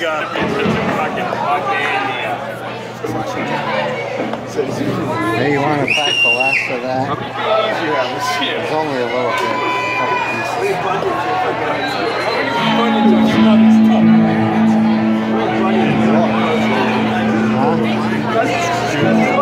Fucking. Hey, you want to pack the last of that? It's only a little bit. You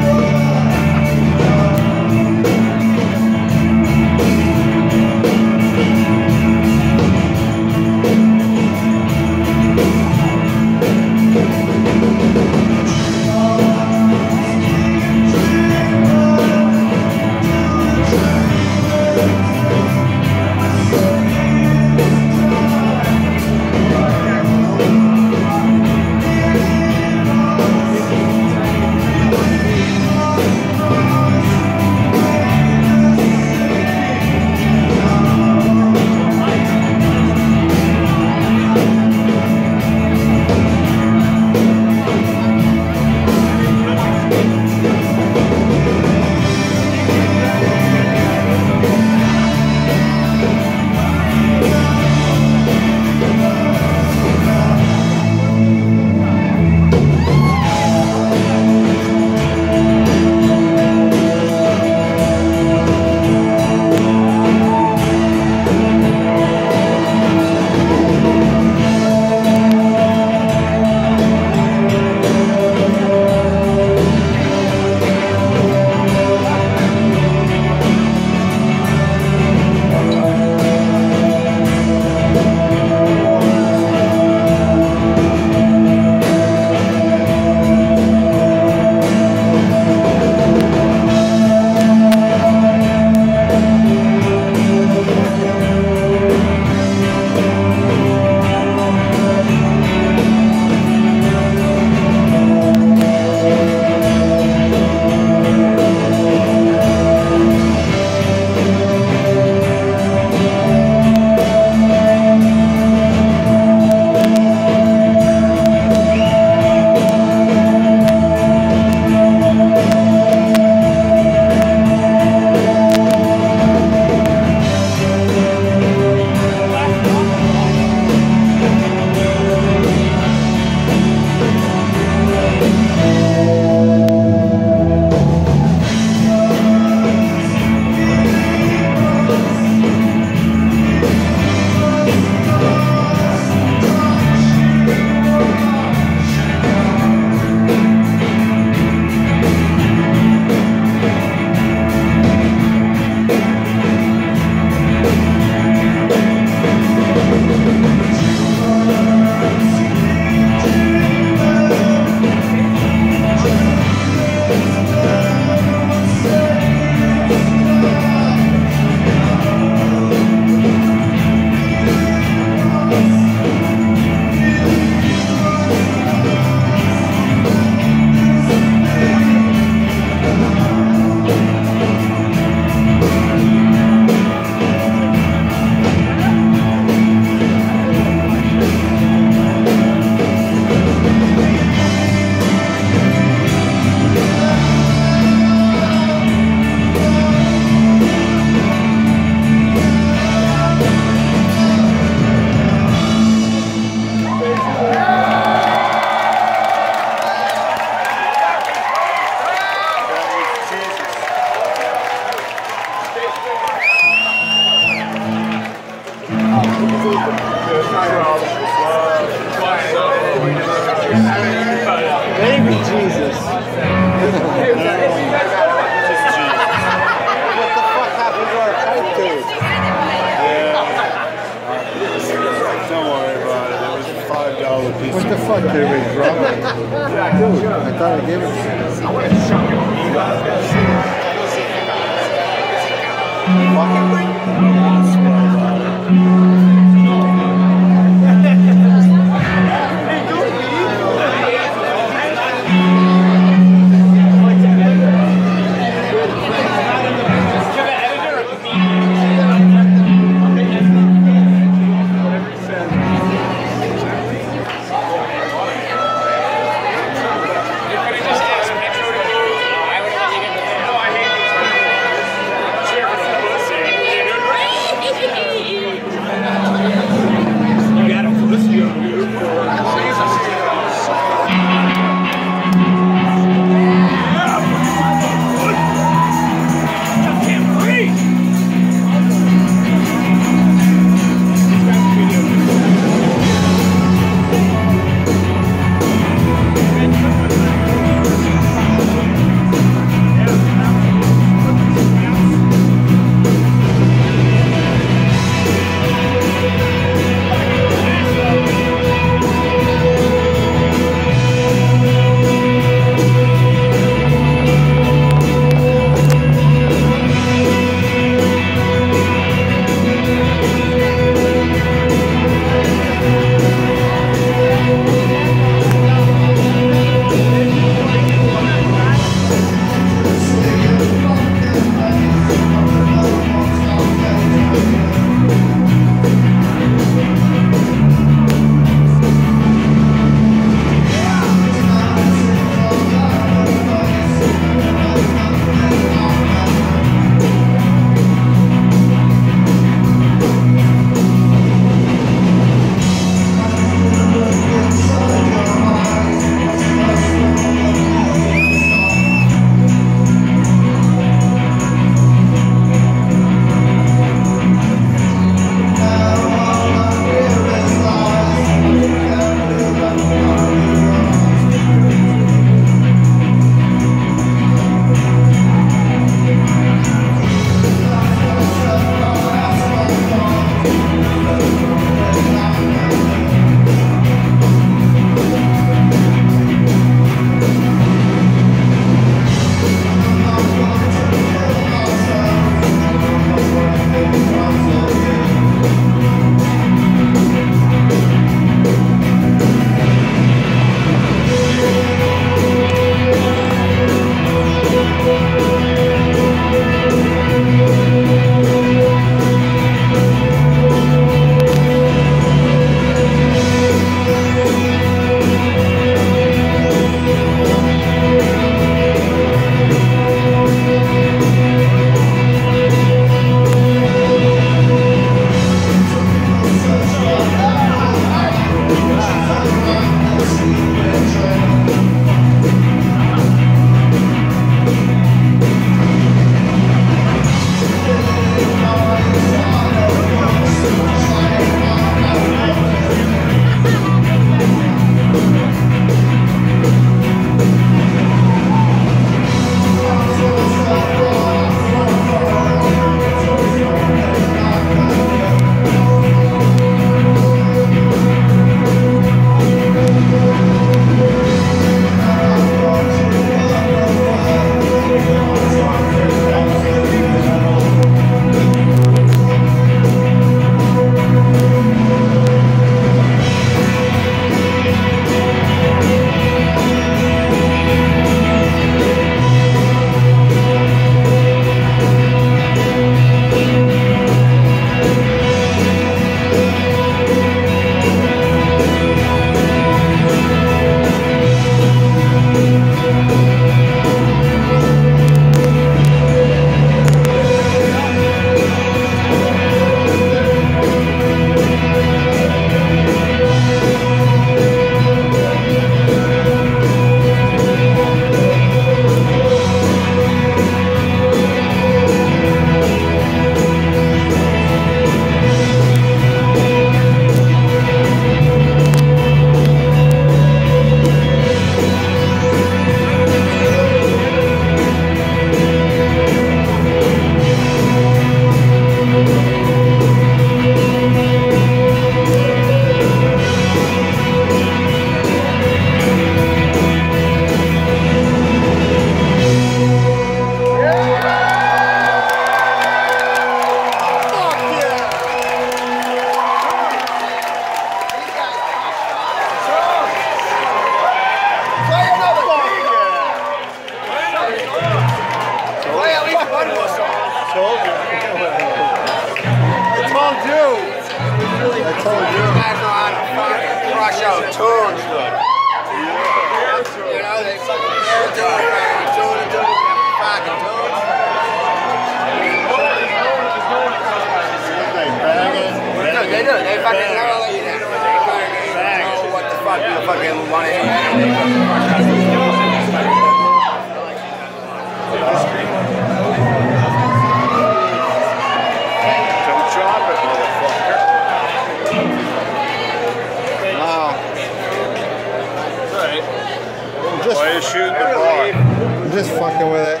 Yeah, he's shooting the bar. I'm just fucking with it.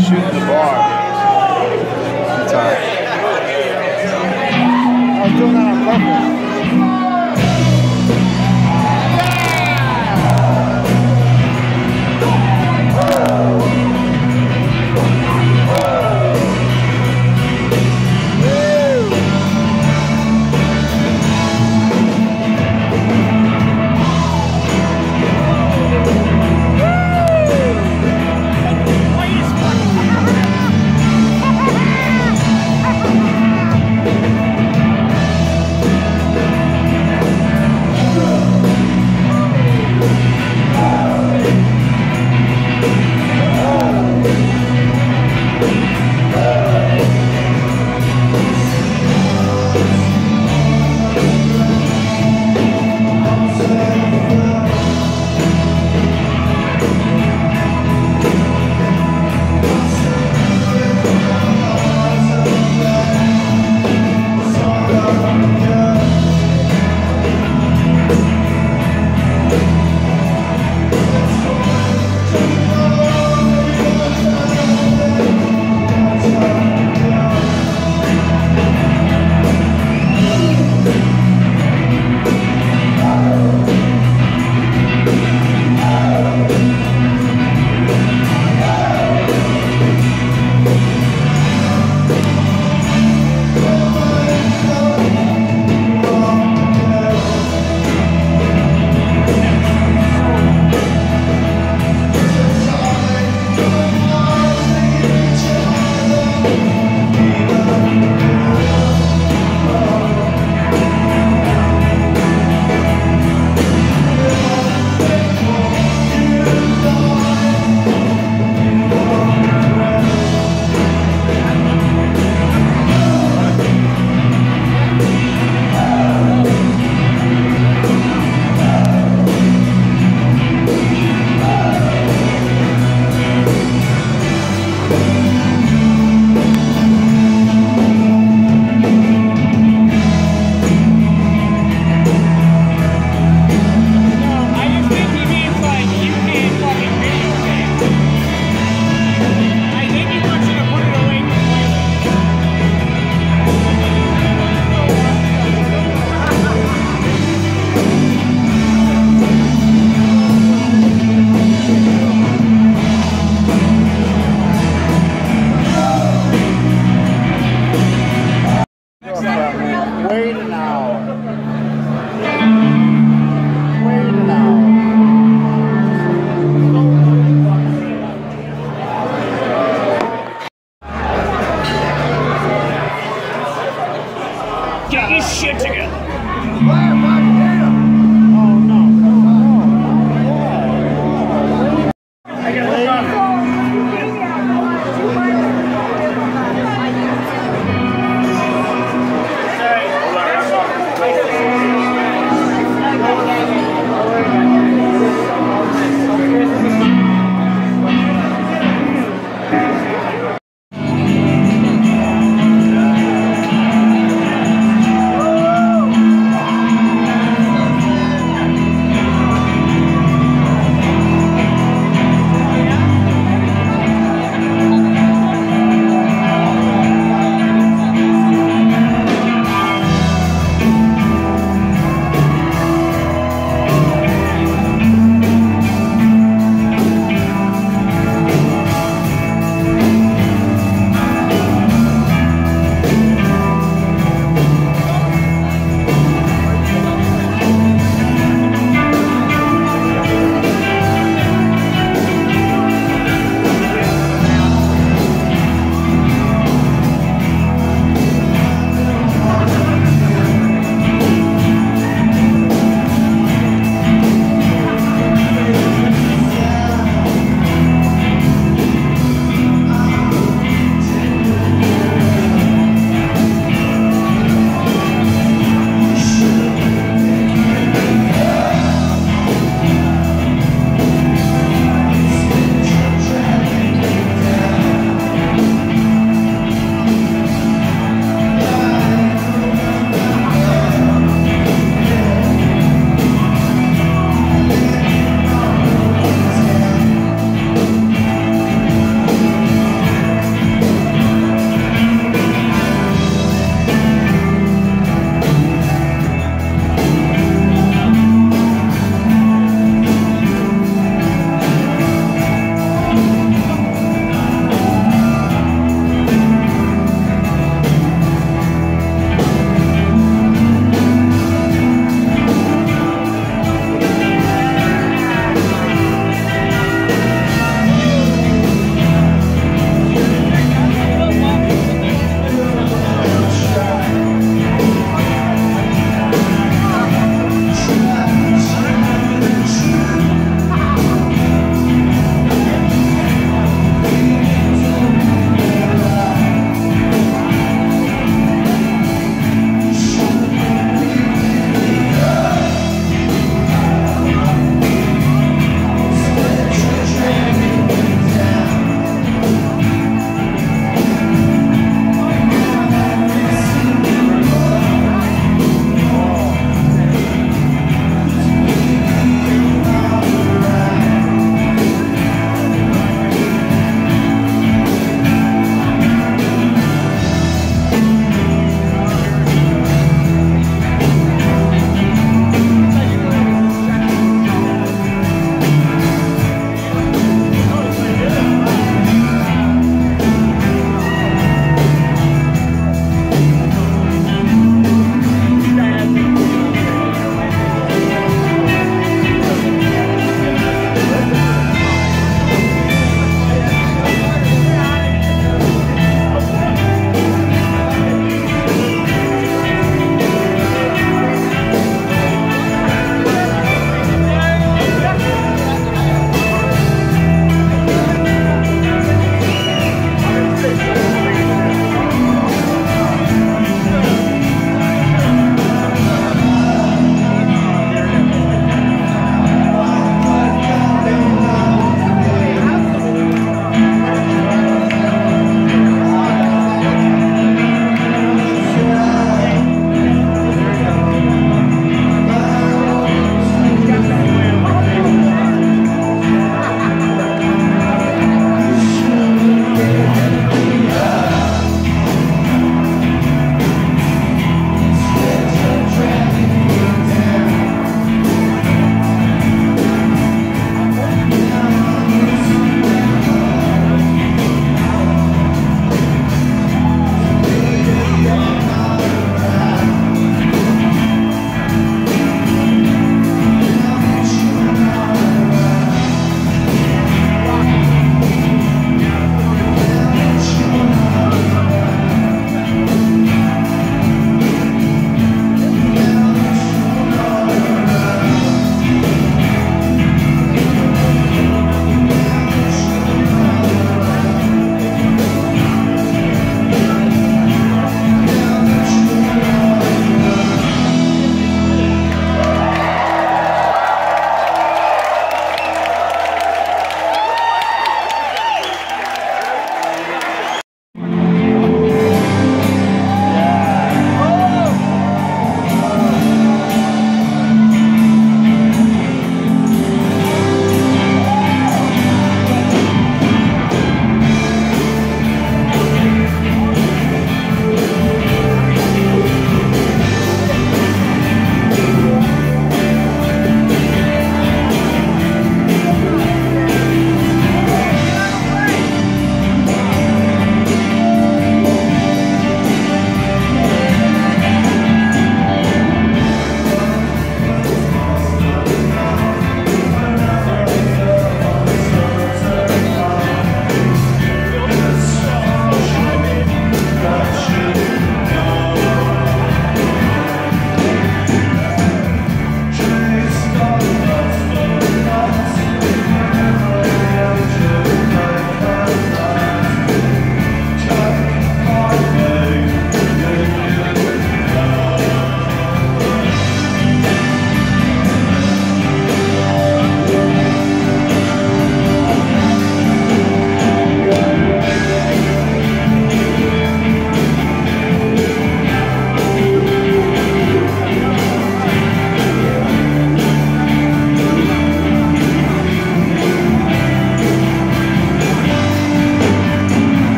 Shooting the bar. I'm tired. I was doing that on purpose.